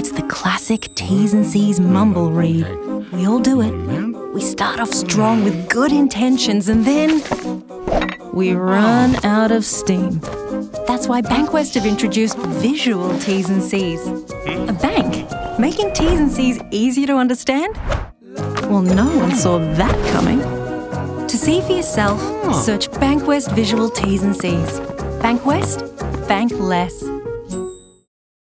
It's the classic T's and C's mumble read. We all do it. Mm-hmm. We start off strong with good intentions and then we oh. run out of steam. That's why Bankwest have introduced visual T's and C's. A bank making T's and C's easier to understand? Well, no one saw that coming. To see for yourself, search Bankwest Visual T's and C's. Bankwest, bank less.